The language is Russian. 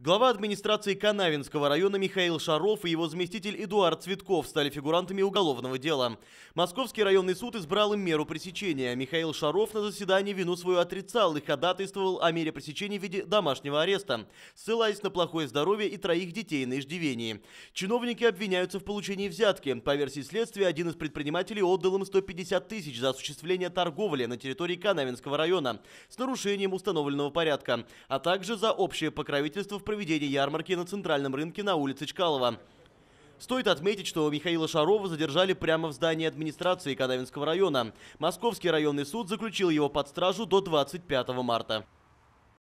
Глава администрации Канавинского района Михаил Шаров и его заместитель Эдуард Цветков стали фигурантами уголовного дела. Московский районный суд избрал им меру пресечения. Михаил Шаров на заседании вину свою отрицал и ходатайствовал о мере пресечения в виде домашнего ареста, ссылаясь на плохое здоровье и троих детей на иждивении. Чиновники обвиняются в получении взятки. По версии следствия, один из предпринимателей отдал им 150 тысяч за осуществление торговли на территории Канавинского района с нарушением установленного порядка, а также за общее покровительство в проведения ярмарки на центральном рынке на улице Чкалова. Стоит отметить, что Михаила Шарова задержали прямо в здании администрации Канавинского района. Московский районный суд заключил его под стражу до 25 марта.